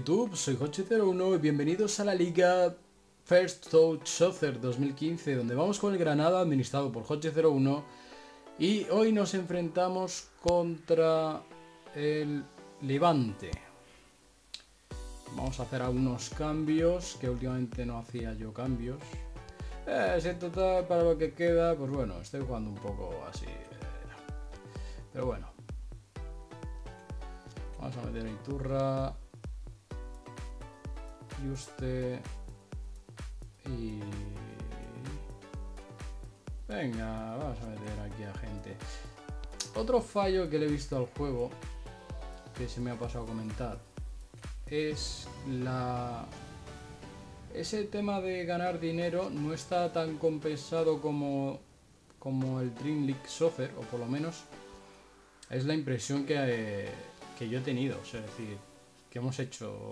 YouTube, soy Hoche01 y bienvenidos a la liga First Touch Soccer 2015 donde vamos con el Granada administrado por Hoche01 y hoy nos enfrentamos contra el Levante. Vamos a hacer algunos cambios que últimamente no hacía yo cambios. Eh, si total para lo que queda, pues bueno, estoy jugando un poco así. eh. Pero bueno. Vamos a meter Iturra. Juste. Y... Venga, vamos a meter aquí a gente. Otro fallo que le he visto al juego, que se me ha pasado a comentar, es la... Ese tema de ganar dinero no está tan compensado como, como el Dream League Soccer, o por lo menos es la impresión que, eh, que yo he tenido. Es decir, que hemos hecho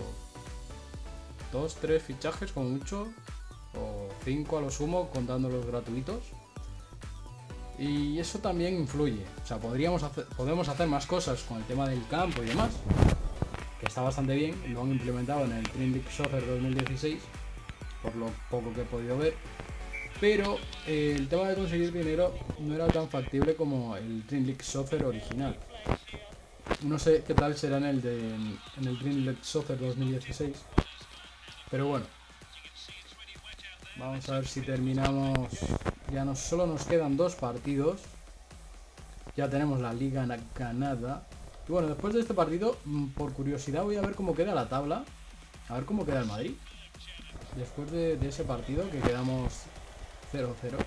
dos, tres fichajes como mucho, o cinco a lo sumo, contando los gratuitos. Y eso también influye. O sea, podríamos hacer, podemos hacer más cosas con el tema del campo y demás, que está bastante bien, lo han implementado en el League Soccer 2016, por lo poco que he podido ver. Pero eh, el tema de conseguir dinero no era tan factible como el League Soccer original. No sé qué tal será en el, de, en el Dream League Soccer 2016. Pero bueno. Vamos a ver si terminamos. Ya nos, solo nos quedan dos partidos. Ya tenemos la liga na- ganada. Y bueno, después de este partido, mm, por curiosidad voy a ver cómo queda la tabla. A ver cómo queda el Madrid. Después de, ese partido que quedamos 0-0.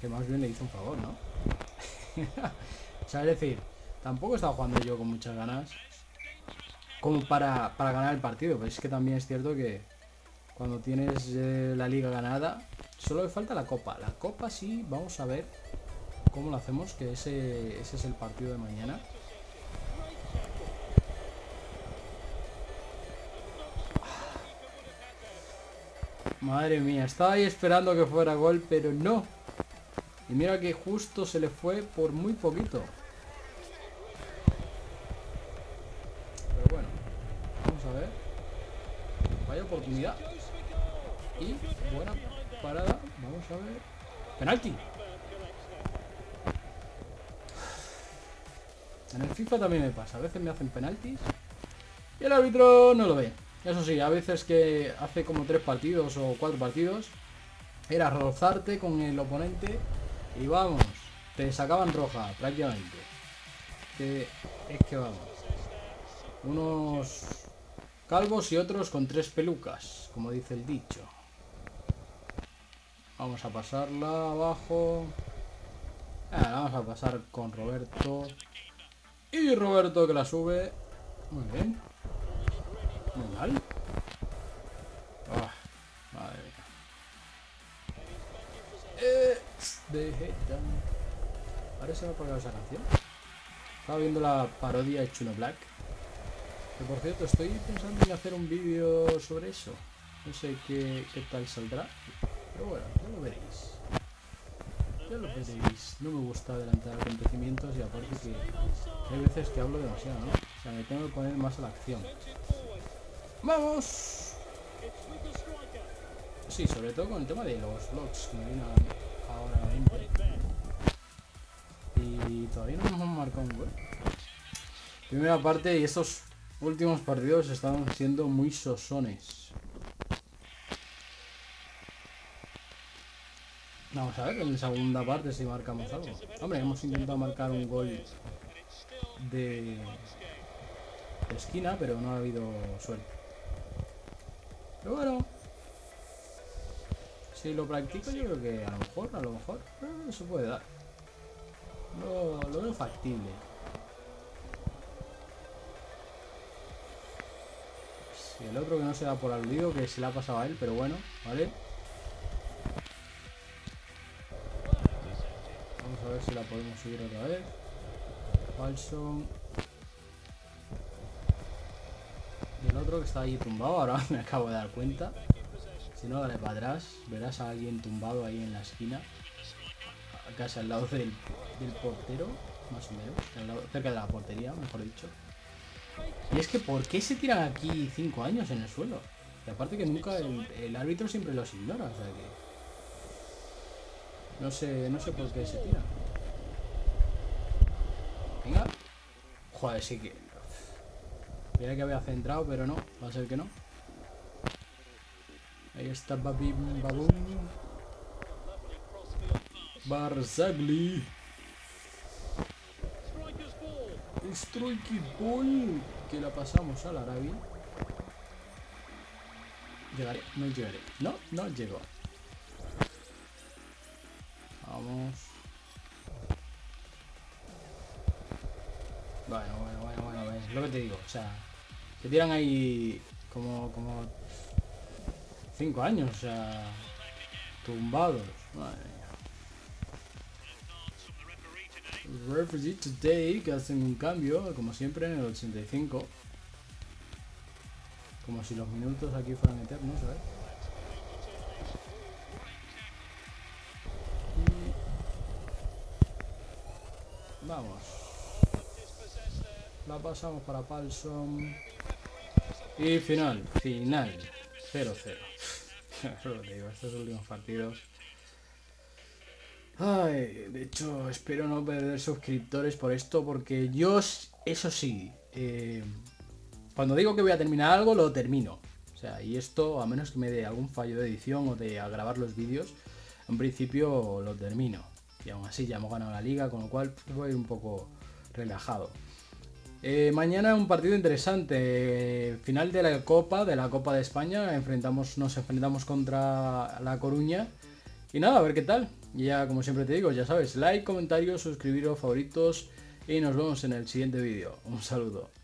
Que más bien le hizo un favor, ¿no? o sea, es decir, tampoco estaba jugando yo con muchas ganas. Como para, para ganar el partido. Pero es que también es cierto que cuando tienes eh, la liga ganada, solo le falta la copa. La copa sí, vamos a ver cómo lo hacemos, que ese, ese es el partido de mañana. Madre mía, estaba ahí esperando que fuera gol, pero no. Y mira que justo se le fue por muy poquito. Pero bueno, vamos a ver. Vaya oportunidad. Y buena parada. Vamos a ver. Penalti. En el FIFA también me pasa. A veces me hacen penaltis. Y el árbitro no lo ve. Eso sí, a veces que hace como tres partidos o cuatro partidos. Era rozarte con el oponente. Y vamos. Te sacaban roja prácticamente. Es que vamos. Unos calvos y otros con tres pelucas, como dice el dicho. Vamos a pasarla abajo. Vamos a pasar con Roberto. Y Roberto que la sube. Muy bien. Muy mal. Ah, madre mía. Eh, de Hetan. Ahora se me ha apagado esa canción. Estaba viendo la parodia de Chuno Black. Que por cierto, estoy pensando en hacer un vídeo sobre eso. No sé qué, qué tal saldrá. Pero bueno, veréis. Ya lo veréis. No me gusta adelantar acontecimientos y aparte que hay veces que hablo demasiado. O sea, me tengo que poner más a la acción. ¡Vamos! Sí, sobre todo con el tema de los vlogs que me vienen a- ahora. Y todavía no nos han marcado un gol. Primera parte y estos últimos partidos están siendo muy sosones. Vamos a ver en la segunda parte si marcamos algo. Hombre, hemos intentado marcar un gol de, esquina, pero no ha habido suerte. Pero bueno, si lo practico yo creo que a lo mejor, a lo mejor, eh, se puede dar. Lo, lo veo factible. Sí, el otro que no se da por aludido, que se le ha pasado a él, pero bueno, ¿vale? A ver si la podemos subir otra vez. Falso. Y el otro que está ahí tumbado, ahora me acabo de dar cuenta. Si no, dale para atrás, verás a alguien tumbado ahí en la esquina. Casi al lado del, del portero, más o menos. cerca de la portería, mejor dicho. Y es que ¿por qué se tiran aquí 5 años en el suelo? Y aparte que nunca el, el árbitro siempre los ignora, o sea que... No sé, no sé por qué se tiran. Venga. Joder, sí que... Mira que había centrado, pero no. Va a ser que no. Ahí está Babi Babum. Barzagli. Strike Ball. Que la pasamos al Arabia. Llegaré, no llegaré. No, no llego. Bueno, bueno, bueno, bueno, es lo que te digo. O sea, se tiran ahí como, como cinco años, o sea, tumbados. Madre mía. Referee Today, que hacen un cambio, como siempre, en el 85. Como si los minutos aquí fueran eternos, ¿sabes? Vamos. La pasamos para Palson. Y final, final. 0-0. Solo te digo, estos últimos partidos. Ay, de hecho, espero no perder suscriptores por esto, porque yo, eso sí, eh, cuando digo que voy a terminar algo, lo termino. O sea, y esto, a menos que me dé algún fallo de edición o de grabar los vídeos, en principio lo termino. Y aún así ya hemos ganado la liga, con lo cual voy un poco relajado. Eh, mañana un partido interesante, final de la Copa, de la Copa de España, nos enfrentamos contra La Coruña. Y nada, a ver qué tal. Ya como siempre te digo, ya sabes, like, comentarios, suscribiros, favoritos y nos vemos en el siguiente vídeo. Un saludo.